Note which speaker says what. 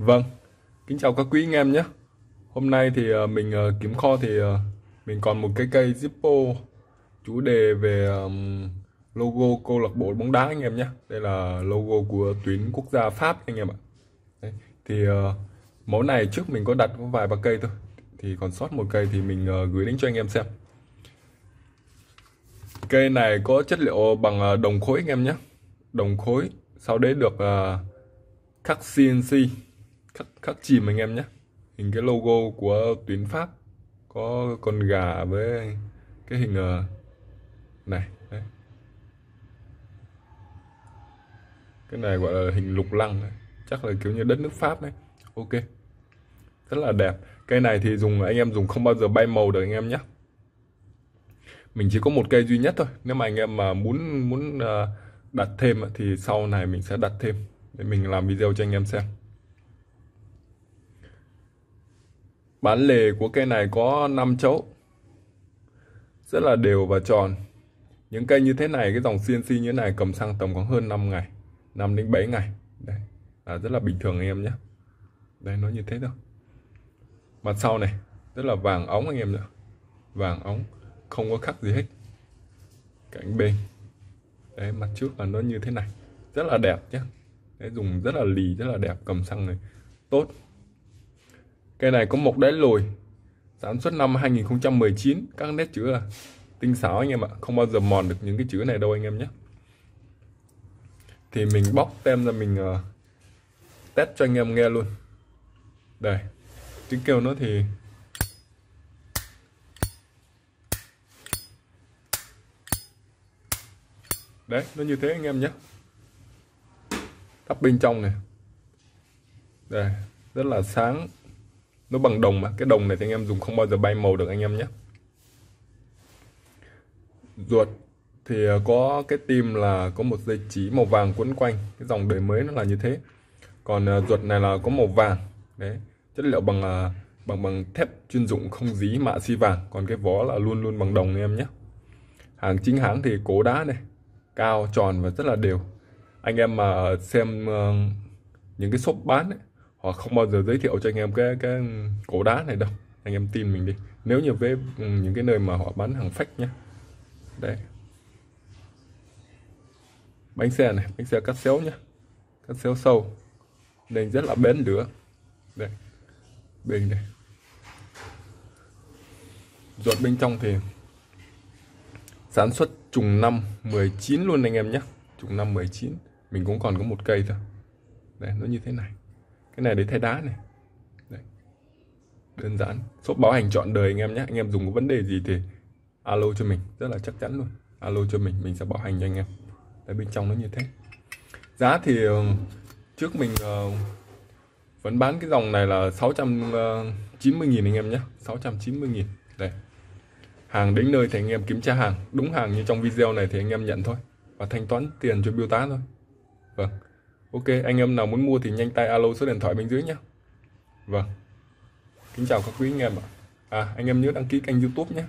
Speaker 1: Vâng, kính chào các quý anh em nhé. Hôm nay thì ờ, mình ờ, kiếm kho thì ờ, mình còn một cái cây Zippo chủ đề về logo câu lạc bộ bóng đá anh em nhé. Đây là logo của tuyến quốc gia Pháp anh em ạ. Đấy. Thì mẫu này trước mình có đặt có vài ba cây thôi. Thì còn sót một cây thì mình gửi đến cho anh em xem. Cây này có chất liệu bằng đồng khối anh em nhé. Đồng khối, sau đấy được khắc CNC khắc, khắc chìm anh em nhé. Hình cái logo của tuyến Pháp có con gà với cái hình ờ, này đấy. cái này gọi là hình lục lăng đấy. chắc là kiểu như đất nước Pháp đấy. Ok. Rất là đẹp. Cây này thì dùng anh em dùng không bao giờ bay màu được anh em nhé. Mình chỉ có một cây duy nhất thôi. Nếu mà anh em mà muốn muốn ờ, đặt thêm thì sau này mình sẽ đặt thêm. Để mình làm video cho anh em xem. Bán lề của cây này có 5 chấu. Rất là đều và tròn. Những cây như thế này cái dòng CNC như thế này cầm sang tầm khoảng hơn 5 ngày 5 đến 7 ngày. Đây là rất là bình thường anh em nhé. Đây nó như thế thôi. Mặt sau này rất là vàng ống anh em nhé. Vàng ống không có khắc gì hết. Cạnh bên. Đấy mặt trước là nó như thế này. Rất là đẹp nhé. Đấy, dùng rất là lì rất là đẹp cầm xăng này. Tốt cây này có một đáy lồi sản xuất năm 2019 các nét chữ là tinh xảo anh em ạ. Không bao giờ mòn được những cái chữ này đâu anh em nhé. Thì mình bóc tem ra mình uh, test cho anh em nghe luôn. Đây tiếng kêu nó thì đấy nó như thế anh em nhé. Tắp bên trong này. Đây rất là sáng nó bằng đồng mà. Cái đồng này thì anh em dùng không bao giờ bay màu được anh em nhé. Ruột thì à, có cái tim là có một dây chỉ màu vàng quấn quanh. Cái dòng đời mới nó là như thế. Còn à, ruột này là có màu vàng. Đấy. Chất liệu bằng à, bằng bằng thép chuyên dụng không dí mạ xi vàng. Còn cái vó là luôn luôn bằng đồng anh em nhé. Hàng chính hãng thì cố đá này. Cao tròn và rất là đều. Anh em mà xem những cái shop bán ấy, họ không bao giờ giới thiệu cho anh em cái cái cổ đá này đâu. Anh em tin mình đi. Nếu như với những cái nơi mà họ bán hàng fake nhé đây bánh xe này, bánh xe cắt xéo nhé cắt xéo sâu. Nên rất là bén lửa. Đây bên đây ruột bên trong thì sản xuất trùng năm 19 luôn anh em nhé trùng năm 19 mình cũng còn có một cây thôi. Đây nó như thế này cái này để thay đá này. Đấy. đơn giản. Shop bảo hành chọn đời anh em nhé. Anh em dùng có vấn đề gì thì alo cho mình. Rất là chắc chắn luôn. Alo cho mình. Mình sẽ bảo hành cho anh em. Đấy, bên trong nó như thế. Giá thì ờ, trước mình uh, vẫn bán cái dòng này là 690 ờ, nghìn anh em nhé. 690 nghìn. Đây. Hàng đến nơi thì anh em kiểm tra hàng. Đúng hàng như trong video này thì anh em nhận thôi. Và thanh toán tiền cho biêu tá thôi. Vâng ok, anh em nào muốn mua thì nhanh tay alo số điện thoại bên dưới nhé. Vâng. Kính chào các quý anh em ạ. À anh em nhớ đăng ký kênh youtube nhé.